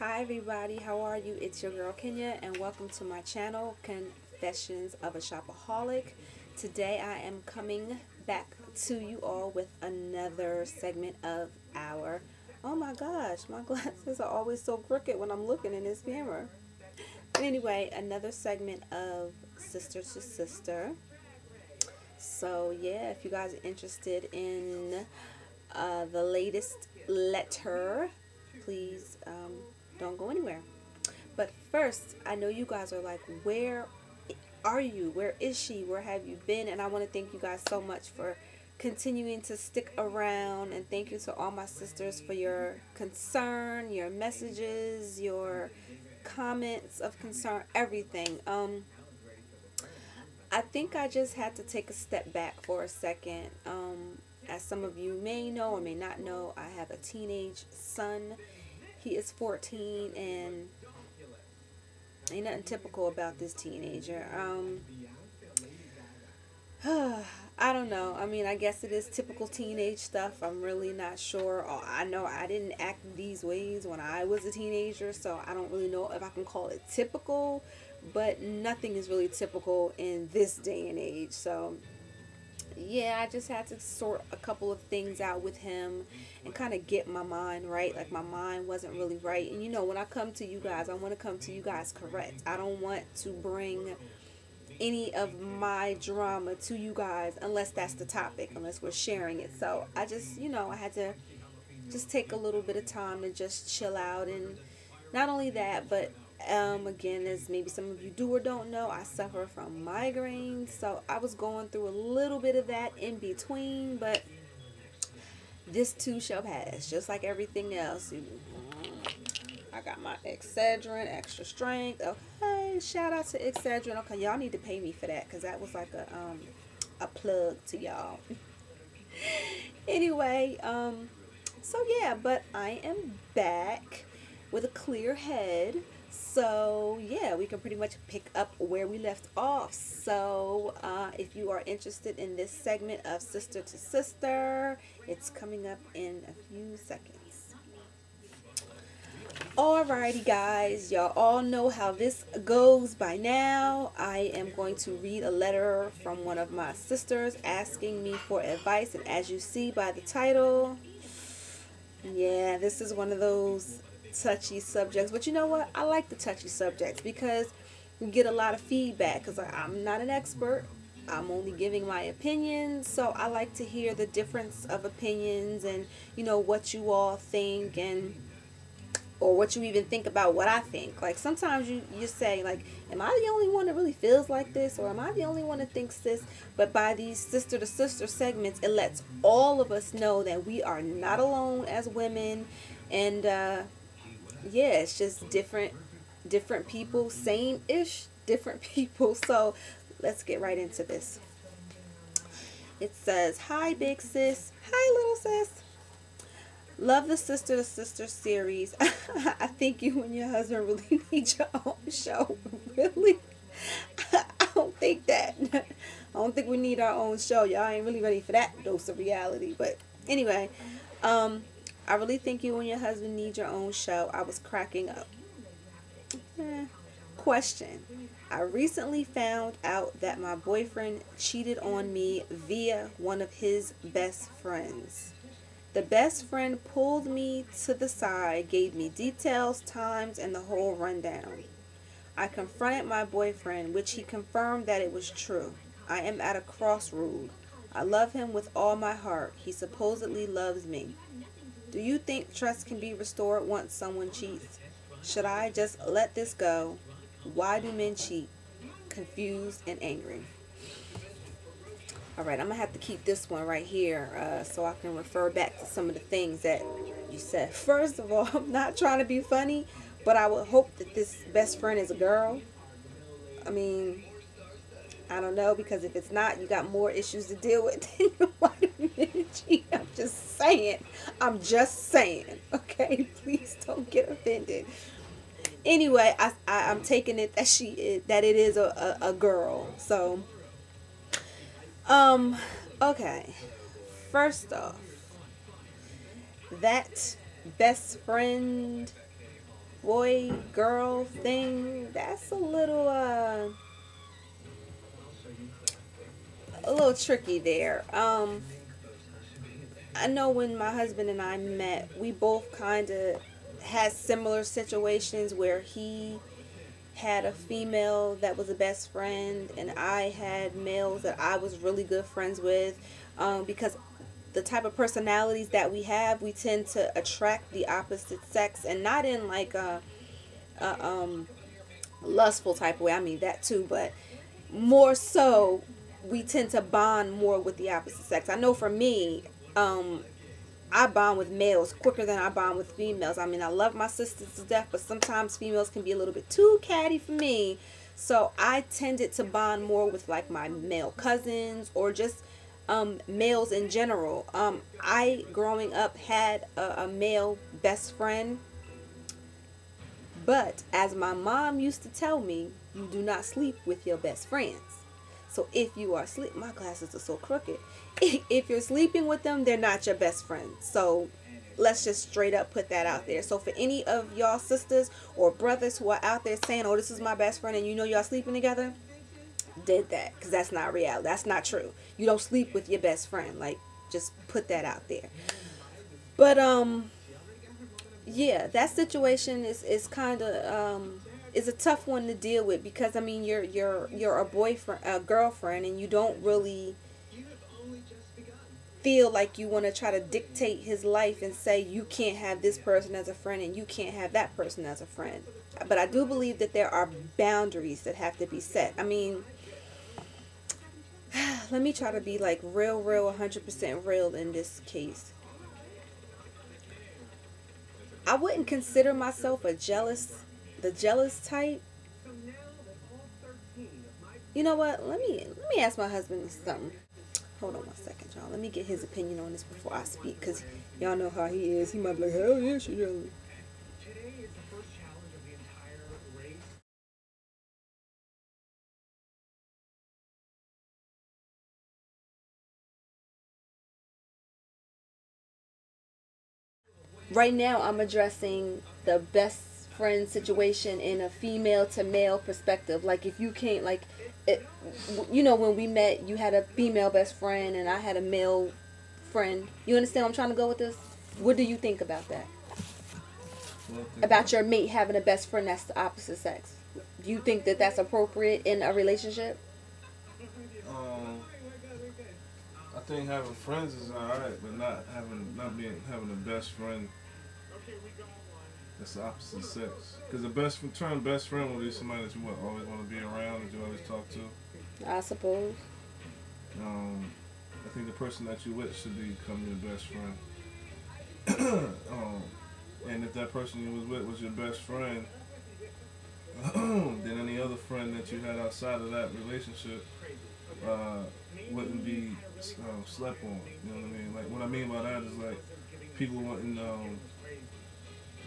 Hi everybody, how are you? It's your girl Kenya and welcome to my channel, Confessions of a Shopaholic. Today I am coming back to you all with another segment of our, oh my gosh, my glasses are always so crooked when I'm looking in this camera. But anyway, another segment of Sister to Sister. So yeah, if you guys are interested in uh, the latest letter, please um, don't go anywhere. But first, I know you guys are like, where are you? Where is she? Where have you been? And I want to thank you guys so much for continuing to stick around. And thank you to all my sisters for your concern, your messages, your comments of concern, everything. Um, I think I just had to take a step back for a second. Um, as some of you may know or may not know, I have a teenage son he is 14 and ain't nothing typical about this teenager. Um, I don't know. I mean, I guess it is typical teenage stuff. I'm really not sure. Oh, I know I didn't act these ways when I was a teenager, so I don't really know if I can call it typical, but nothing is really typical in this day and age. So yeah, I just had to sort a couple of things out with him and kind of get my mind right. Like my mind wasn't really right. And you know, when I come to you guys, I want to come to you guys correct. I don't want to bring any of my drama to you guys unless that's the topic, unless we're sharing it. So I just, you know, I had to just take a little bit of time to just chill out and not only that, but um, again, as maybe some of you do or don't know, I suffer from migraines. So I was going through a little bit of that in between, but this too shall pass, just like everything else. I got my Excedrin, extra strength. Okay, shout out to Excedrin. Okay, y'all need to pay me for that because that was like a um a plug to y'all. anyway, um, so yeah, but I am back with a clear head. So yeah, we can pretty much pick up where we left off. So uh, if you are interested in this segment of Sister to Sister, it's coming up in a few seconds. Alrighty guys, y'all all know how this goes by now. I am going to read a letter from one of my sisters asking me for advice and as you see by the title, yeah, this is one of those touchy subjects. But you know what? I like the touchy subjects because we get a lot of feedback because I'm not an expert. I'm only giving my opinion. So I like to hear the difference of opinions and, you know, what you all think and or what you even think about what I think. Like sometimes you, you say like, am I the only one that really feels like this or am I the only one that thinks this? But by these sister to sister segments, it lets all of us know that we are not alone as women and uh, yeah, it's just different different people, same ish, different people. So let's get right into this. It says, Hi big sis. Hi little sis. Love the Sister to Sister series. I think you and your husband really need your own show. Really? I don't think that. I don't think we need our own show. Y'all ain't really ready for that dose of reality. But anyway, um, I really think you and your husband need your own show. I was cracking up. Eh. Question. I recently found out that my boyfriend cheated on me via one of his best friends. The best friend pulled me to the side, gave me details, times, and the whole rundown. I confronted my boyfriend, which he confirmed that it was true. I am at a crossroad. I love him with all my heart. He supposedly loves me. Do you think trust can be restored once someone cheats? Should I just let this go? Why do men cheat? Confused and angry. All right, I'm going to have to keep this one right here uh, so I can refer back to some of the things that you said. First of all, I'm not trying to be funny, but I would hope that this best friend is a girl. I mean, I don't know because if it's not, you got more issues to deal with than I'm just saying. I'm just saying. Okay, please don't get offended. Anyway, I, I am taking it that she is, that it is a, a, a girl. So, um, okay. First off, that best friend, boy girl thing, that's a little uh a little tricky there. Um I know when my husband and I met, we both kind of had similar situations where he had a female that was a best friend and I had males that I was really good friends with um, because the type of personalities that we have we tend to attract the opposite sex and not in like a, a um, lustful type of way I mean that too but more so we tend to bond more with the opposite sex I know for me um, I bond with males quicker than I bond with females. I mean, I love my sisters to death, but sometimes females can be a little bit too catty for me. So I tended to bond more with like my male cousins or just um, males in general. Um, I, growing up, had a, a male best friend. But as my mom used to tell me, you do not sleep with your best friends. So if you are sleep, my glasses are so crooked. If you're sleeping with them, they're not your best friend. So let's just straight up put that out there. So for any of y'all sisters or brothers who are out there saying, "Oh, this is my best friend," and you know y'all sleeping together, did that because that's not real. That's not true. You don't sleep with your best friend. Like just put that out there. But um, yeah, that situation is is kind of um is a tough one to deal with because I mean you're you're you're a boyfriend, a girlfriend, and you don't really feel like you want to try to dictate his life and say you can't have this person as a friend and you can't have that person as a friend. But I do believe that there are boundaries that have to be set. I mean, let me try to be like real, real, 100% real in this case. I wouldn't consider myself a jealous the jealous type. You know what? Let me let me ask my husband something. Hold on one second, y'all. Let me get his opinion on this before I speak, cause y'all know how he is. He might be like, "Hell yeah, she jealous." Right now, I'm addressing the best friend situation in a female to male perspective. Like if you can't like it, you know when we met you had a female best friend and I had a male friend. You understand I'm trying to go with this? What do you think about that? About your mate having a best friend that's the opposite sex. Do you think that that's appropriate in a relationship? Um, I think having friends is alright, but not having not being having a best friend that's the opposite sex. Because the best term best friend will be somebody that you want, always want to be around, that you always talk to. I suppose. Um, I think the person that you with should become your best friend. um, and if that person you was with was your best friend, then any other friend that you had outside of that relationship uh, wouldn't be um, slept on. You know what I mean? Like what I mean by that is like people wouldn't um,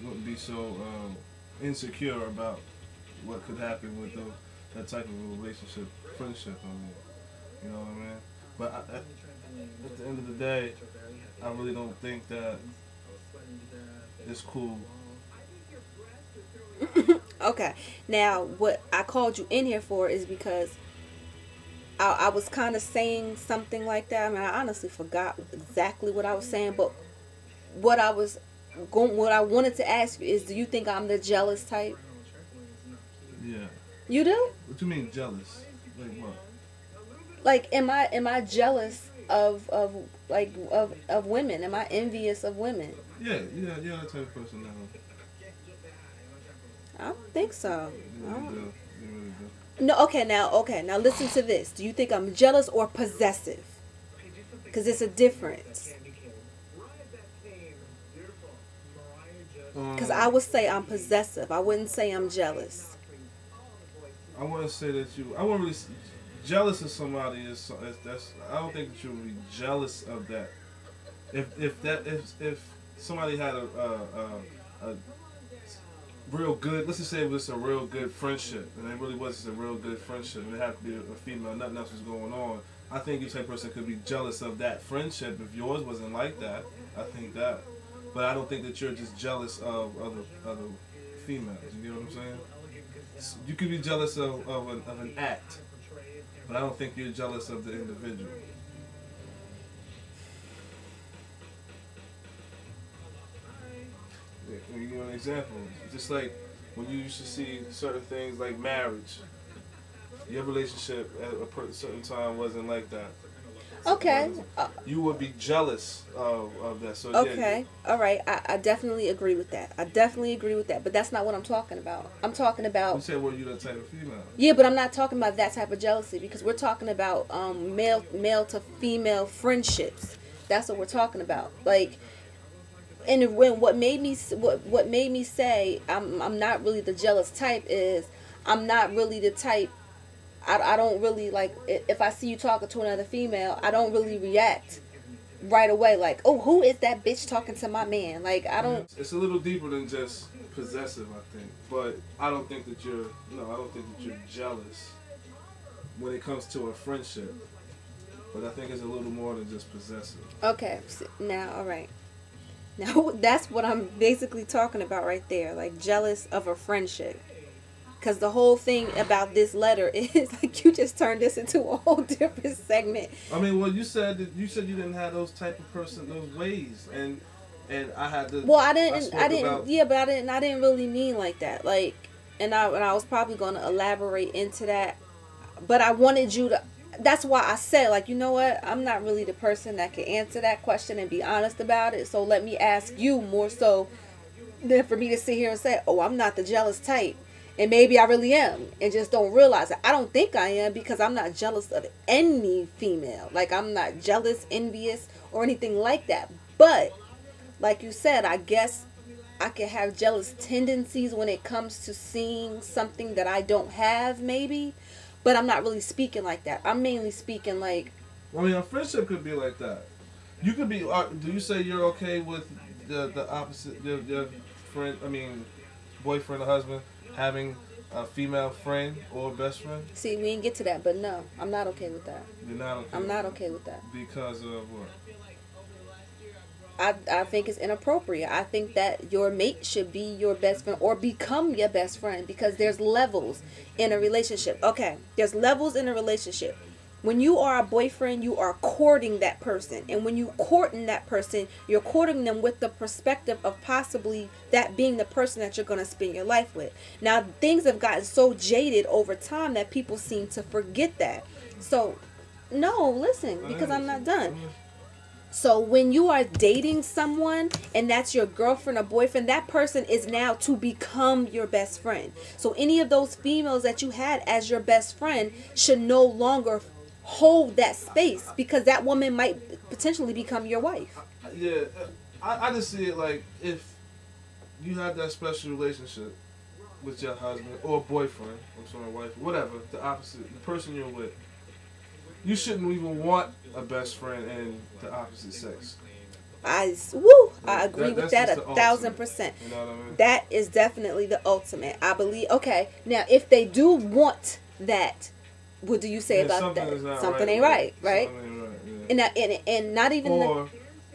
wouldn't be so um, insecure about what could happen with that type of relationship, friendship. I mean, you know what I mean. But I, at, at the end of the day, I really don't think that it's cool. okay, now what I called you in here for is because I, I was kind of saying something like that. I mean, I honestly forgot exactly what I was saying, but what I was going, what I wanted to ask you is, do you think I'm the jealous type? Yeah. You do? What do you mean jealous? Like what? Like, am I am I jealous of of like of of women? Am I envious of women? Yeah, yeah, yeah, that type of person now. I don't think so. You really do. You really. No, okay, now, okay, now listen to this. Do you think I'm jealous or possessive? Because it's a difference. Because um, I would say I'm possessive. I wouldn't say I'm jealous. I want to say that you. I want really jealous of somebody is, that's. I don't think that you would be jealous of that. If if that if if somebody had a a, a, a real good, let's just say it was a real good friendship, and it really was a real good friendship, and it had to be a female, nothing else was going on. I think each type person could be jealous of that friendship if yours wasn't like that. I think that. But I don't think that you're just jealous of other other females. You get what I'm saying? You could be jealous of, of, an, of an act, but I don't think you're jealous of the individual. Let me give an example. Just like when you used to see certain things like marriage, your relationship at a certain time wasn't like that. Okay. Uh, You would be jealous of, of that. So yeah, Okay. All right. I, I definitely agree with that. I definitely agree with that. But that's not what I'm talking about. I'm talking about. you said, "Were you that type of female?" Yeah, but I'm not talking about that type of jealousy because we're talking about um, male male to female friendships. That's what we're talking about. Like, and when what made me what what made me say I'm I'm not really the jealous type is I'm not really the type. I, I don't really like if I see you talking to another female, I don't really react right away like, oh, who is that bitch talking to my man? Like I don't. It's a little deeper than just possessive, I think. But I don't think that you're no, I don't think that you're jealous when it comes to a friendship. But I think it's a little more than just possessive. Okay, now, all right. Now, that's what I'm basically talking about right there. Like, jealous of a friendship. Because the whole thing about this letter is like you just turned this into a whole different segment. I mean, well, you said that you said you didn't have those type of person, those ways, and and I had to. Well, I didn't, spoke I, didn't, about- yeah, but I didn't, I didn't really mean like that. Like, and I, and I was probably going to elaborate into that, but I wanted you to. That's why I said, like, you know what? I'm not really the person that can answer that question and be honest about it. So let me ask you more so than for me to sit here and say, oh, I'm not the jealous type. And maybe I really am and just don't realize it. I don't think I am because I'm not jealous of any female. Like, I'm not jealous, envious, or anything like that. But, like you said, I guess I can have jealous tendencies when it comes to seeing something that I don't have, maybe. But I'm not really speaking like that. I'm mainly speaking like, I mean, a friendship could be like that. You could be. Uh, do you say you're okay with the the opposite your, your friend? I mean, boyfriend or husband having a female friend or best friend? see, we didn't get to that, but no, I'm not okay with that. You're not okay. I'm not okay with that. because of what? I, I think it's inappropriate. I think that your mate should be your best friend or become your best friend because there's levels in a relationship. Okay, there's levels in a relationship. When you are a boyfriend, you are courting that person. And when you courting that person, you're courting them with the perspective of possibly that being the person that you're going to spend your life with. Now, things have gotten so jaded over time that people seem to forget that. So, no, listen, because I'm not done. So when you are dating someone and that's your girlfriend or boyfriend, that person is now to become your best friend. So any of those females that you had as your best friend should no longer hold that space because that woman might potentially become your wife. Yeah, I, I just see it like if you have that special relationship with your husband or boyfriend, I'm sorry, wife, whatever, the opposite, the person you're with, you shouldn't even want a best friend in the opposite sex. I woo, I That- agree with that a thousand percent. You know what I mean? That is definitely the ultimate. I believe. Okay, now if they do want that, what do you say Yeah, about something that? Something right ain't right, right? Something ain't right, yeah. And that, and and not even the, or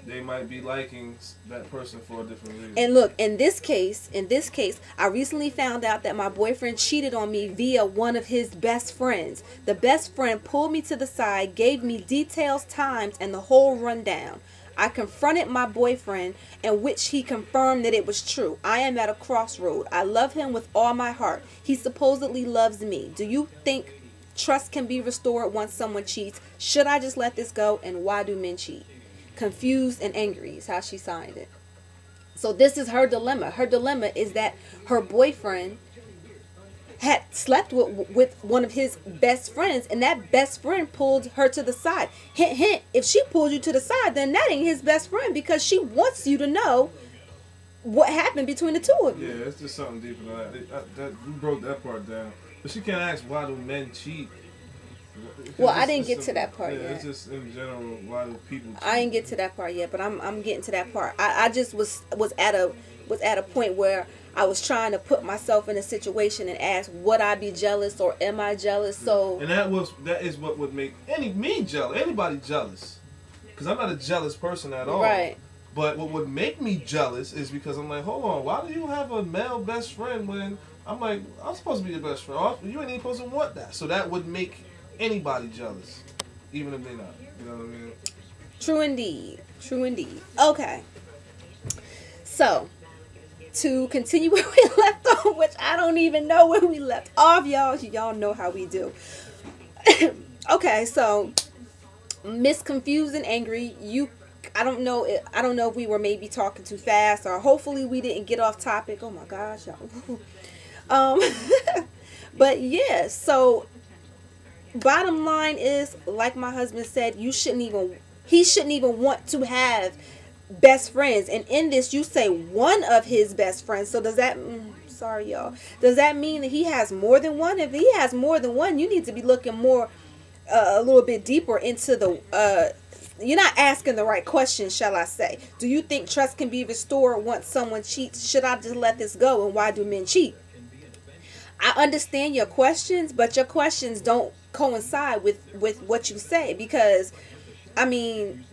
they might be liking that person for a different reason. And look, in this case, in this case, I recently found out that my boyfriend cheated on me via one of his best friends. The best friend pulled me to the side, gave me details, times, and the whole rundown. I confronted my boyfriend, in which he confirmed that it was true. I am at a crossroad. I love him with all my heart. He supposedly loves me. Do you think trust can be restored once someone cheats? Should I just let this go? And why do men cheat? Confused and angry is how she signed it. So this is her dilemma. Her dilemma is that her boyfriend had slept with with one of his best friends, and that best friend pulled her to the side. Hint, hint. If she pulled you to the side, then that ain't his best friend because she wants you to know what happened between the two of you. yeah, it's just something deeper than that. That. You broke that part down, but she can't ask why do men cheat. Well, I didn't get to that part yeah, yet. It's just in general why do people? Cheat? I ain't get to that part yet, but I'm I'm getting to that part. I, I just was was at a was at a point where I was trying to put myself in a situation and ask would I be jealous or am I jealous? So mm. And that was that is what would make any me jealous, anybody jealous, because I'm not a jealous person at all. right. But what would make me jealous is because I'm like, hold on, why do you have a male best friend when I'm like, I'm supposed to be your best friend. Oh, you ain't even supposed to want that. So that would make anybody jealous, even if they're not. You know what I mean? True indeed. True indeed. Okay. So, to continue where we left off, which I don't even know where we left off, y'all. Y'all know how we do. okay, so Miss Confused and Angry, you I don't know I don't know if we were maybe talking too fast or hopefully we didn't get off topic. Oh my gosh, y'all. um but yeah, so bottom line is like my husband said, you shouldn't even he shouldn't even want to have best friends. And in this, you say one of his best friends. So does that? Mm, sorry, y'all. Does that mean that he has more than one? If he has more than one, you need to be looking more, uh, a little bit deeper into the. Uh, you're not asking the right question, shall I say? Do you think trust can be restored once someone cheats? Should I just let this go? And why do men cheat? I understand your questions, but your questions don't coincide with with what you say because, I mean,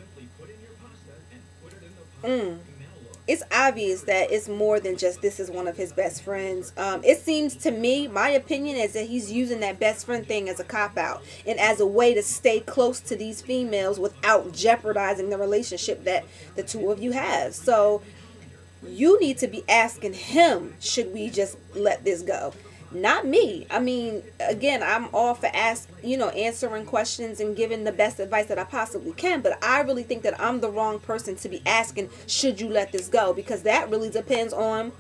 Mm. It's obvious that it's more than just this is one of his best friends. Um, it seems to me, my opinion is that he's using that best friend thing as a cop out and as a way to stay close to these females without jeopardizing the relationship that the two of you have. So you need to be asking him, should we just let this go? Not me. I mean, again, I'm all for ask, you know, answering questions and giving the best advice that I possibly can, but I really think that I'm the wrong person to be asking, should you let this go? Because that really depends on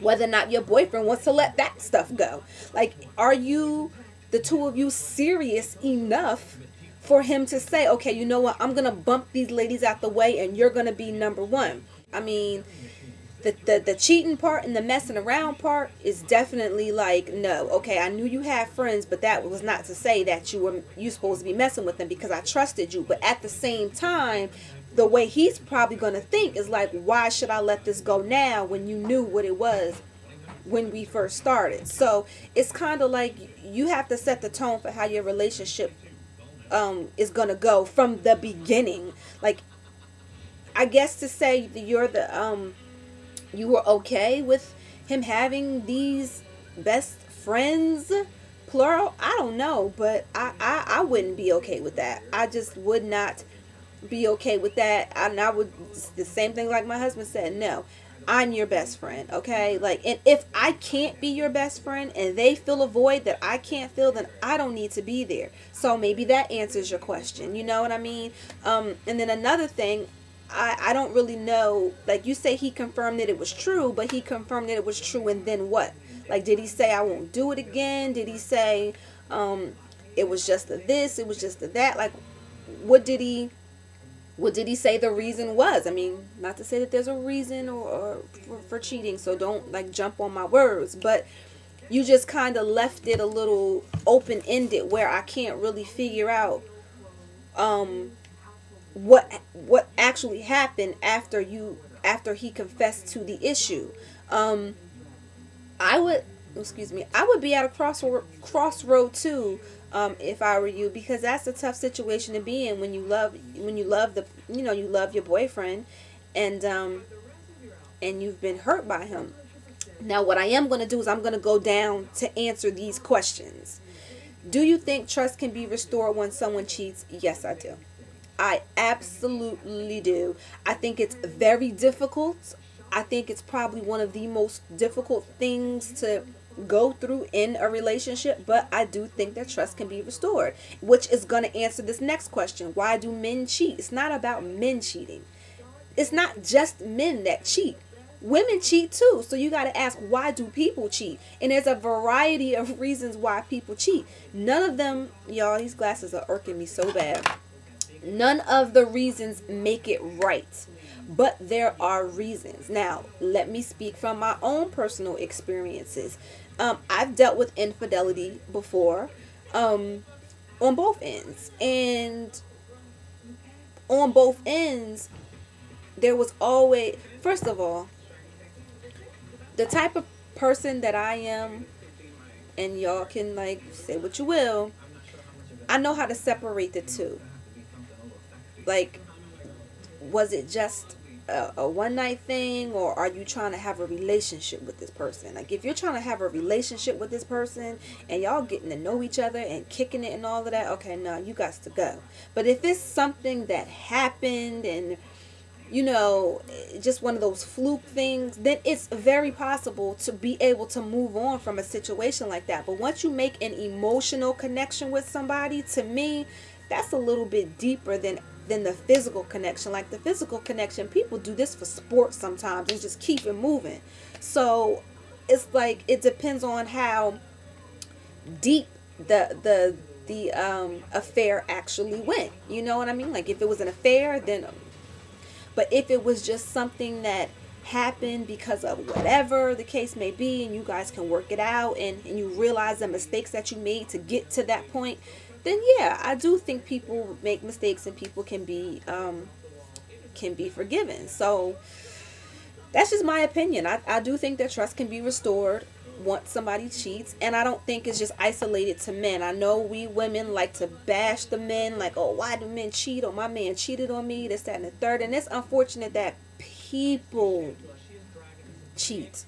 whether or not your boyfriend wants to let that stuff go. Like, are you the two of you serious enough for him to say, "Okay, you know what? I'm to bump these ladies out the way and you're to be number 1." I mean, the, the the cheating part and the messing around part is definitely like no okay i knew you had friends but that was not to say that you were you supposed to be messing with them because i trusted you. But at the same time the way he's probably going to think is like why should i let this go now when you knew what it was when we first started? So it's kind of like you have to set the tone for how your relationship um, is going to go from the beginning. Like i guess to say you're the um you were okay with him having these best friends? Plural? I don't know but I, I i wouldn't be okay with that. I just would not be okay with that. And i would the same thing like my husband said no i'm your best friend okay? Like and if i can't be your best friend and they feel a void that i can't fill then i don't need to be there. So maybe that answers your question you know what i mean? Um and then another thing I, I don't really know. Like you say, he confirmed that it was true, but he confirmed that it was true, and then what? Like, did he say I won't do it again? Did he say um, it was just a this? It was just a that? Like, what did he? What did he say the reason was? I mean, not to say that there's a reason or, or for, for cheating, so don't like jump on my words, but you just kind of left it a little open ended where I can't really figure out um what what actually happened after you after he confessed to the issue. Um, I would excuse me. I would be at a crossroad crossroad too. Um, if I were you, because that's a tough situation to be in when you love when you love the you know you love your boyfriend, and um, and you've been hurt by him. Now, what I am going to do is I'm going to go down to answer these questions. Do you think trust can be restored when someone cheats? Yes, I do. I absolutely do. I think it's very difficult. I think it's probably one of the most difficult things to go through in a relationship, but I do think that trust can be restored, which is going to answer this next question. Why do men cheat? It's not about men cheating. It's not just men that cheat. Women cheat too. So you got to ask why do people cheat? And there's a variety of reasons why people cheat. None of them, y'all, these glasses are irking me so bad. None of the reasons make it right, but there are reasons. Now, let me speak from my own personal experiences. Um, I've dealt with infidelity before um, on both ends. And on both ends, there was always, first of all, the type of person that I am, and y'all can like say what you will, I know how to separate the two. Like, was it just a, a one night thing or are you trying to have a relationship with this person? Like if you're trying to have a relationship with this person and y'all getting to know each other and kicking it and all of that, okay, no, you got to go. But if it's something that happened and you know, just one of those fluke things, then it's very possible to be able to move on from a situation like that. But once you make an emotional connection with somebody, to me, that's a little bit deeper than than the physical connection. Like the physical connection, people do this for sports sometimes and just keep it moving. So it's like it depends on how deep the the the um affair actually went. You know what I mean? Like if it was an affair, then but if it was just something that happened because of whatever the case may be and you guys can work it out and, and you realize the mistakes that you made to get to that point then yeah i do think people make mistakes and people can be um, can be forgiven. So that's just my opinion. I, I do think that trust can be restored once somebody cheats and i don't think it's just isolated to men. I know we women like to bash the men like oh why do men cheat or my man? Cheated on me this that and the third. And it's unfortunate that people cheat.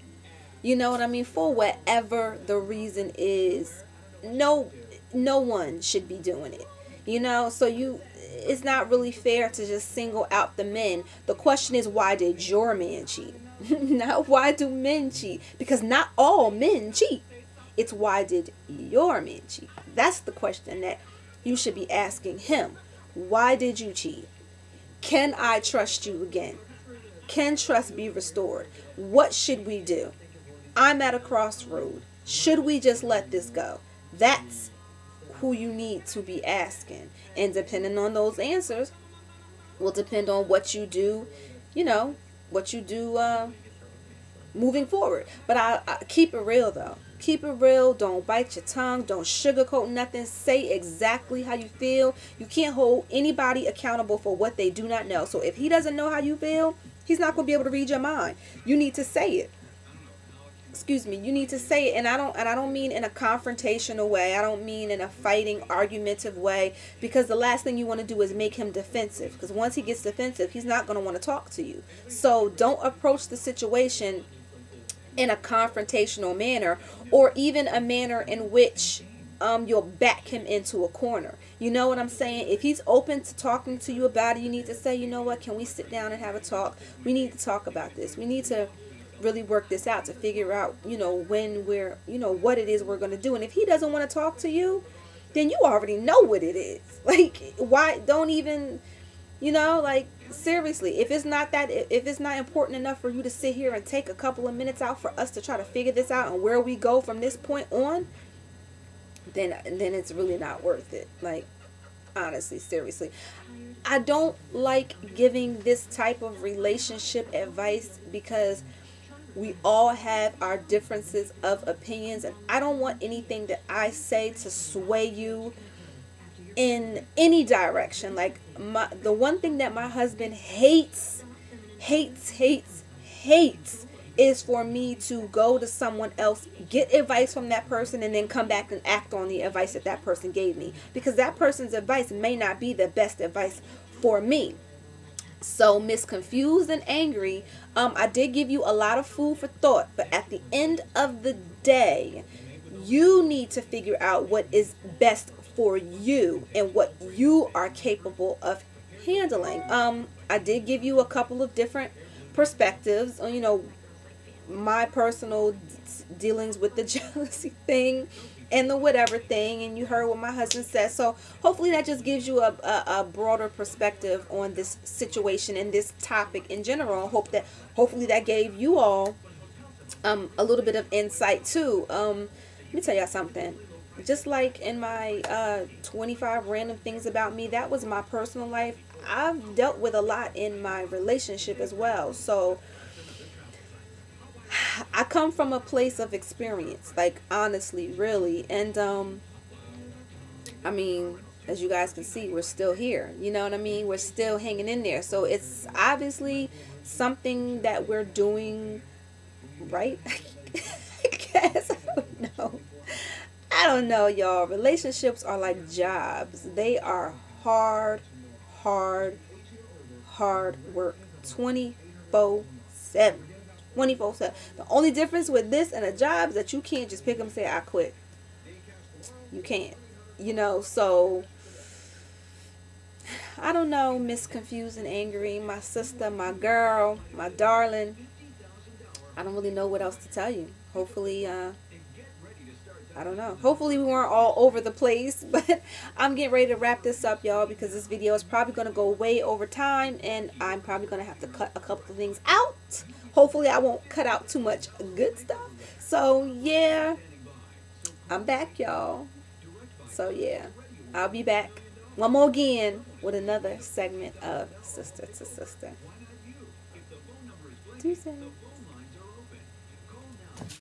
You know what i mean? For whatever the reason is no no one should be doing it you know so you it's not really fair to just single out the men the question is why did your man cheat not why do men cheat? Because not all men cheat. It's why did your man cheat? That's the question that you should be asking him. Why did you cheat? Can I trust you again? Can trust be restored? What should we do? I'm at a crossroad. Should we just let this go? That's who you need to be asking. And depending on those answers, will depend on what you do, you know, what you do uh, moving forward. But I, I keep it real though. Keep it real. Don't bite your tongue. Don't sugarcoat nothing. Say exactly how you feel. You can't hold anybody accountable for what they do not know. So if he doesn't know how you feel, he's not going to be able to read your mind. You need to say it excuse me you need to say it and i don't and i don't mean in a confrontational way i don't mean in a fighting argumentative way because the last thing you want to do is make him defensive because once he gets defensive he's not going to want to talk to you so don't approach the situation in a confrontational manner or even a manner in which um, you'll back him into a corner. You know what I'm saying? If he's open to talking to you about it, you need to say, you know what, can we sit down and have a talk? We need to talk about this. We need to really work this out to figure out, you know, when we're, you know, what it is we're going to do. And if he doesn't want to talk to you, then you already know what it is. Like, why don't even, you know, like seriously, if it's not that, if it's not important enough for you to sit here and take a couple of minutes out for us to try to figure this out and where we go from this point on, then then it's really not worth it. Like, honestly, seriously. I don't like giving this type of relationship advice because we all have our differences of opinions, and I don't want anything that I say to sway you in any direction. Like my the one thing that my husband hates, hates, hates, hates is for me to go to someone else, get advice from that person, and then come back and act on the advice that that person gave me. Because that person's advice may not be the best advice for me. So, Miss Confused and Angry, um, I did give you a lot of food for thought, but at the end of the day, you need to figure out what is best for you and what you are capable of handling. Um, I did give you a couple of different perspectives on, you know, my personal dealings with the jealousy thing and the whatever thing and you heard what my husband said. So hopefully that just gives you a, a, a, broader perspective on this situation and this topic in general. Hope that hopefully that gave you all um, a little bit of insight too. Um, let me tell y'all something. Just like in my uh, 25 random things about me that was my personal life. I've dealt with a lot in my relationship as well. So I come from a place of experience, like honestly, really. And um I mean, as you guys can see, we're still here. You know what I mean? We're still hanging in there. So it's obviously something that we're doing right. I guess I don't know. I don't know, y'all. Relationships are like jobs. They are hard, hard, hard work. 24 24 7. 24 7. The only difference with this and a job is that you can't just pick them say, I quit. You can't. You know, so I don't know, Miss Confused and Angry, my sister, my girl, my darling. I don't really know what else to tell you. Hopefully, uh, I don't know. Hopefully we weren't all over the place, but I'm getting ready to wrap this up, y'all, because this video is probably going to go way over time, and I'm probably going to have to cut a couple of things out. Hopefully I won't cut out too much good stuff. So, yeah, I'm back, y'all. So, yeah, I'll be back one more again with another segment of Sister to Sister. Tuesday.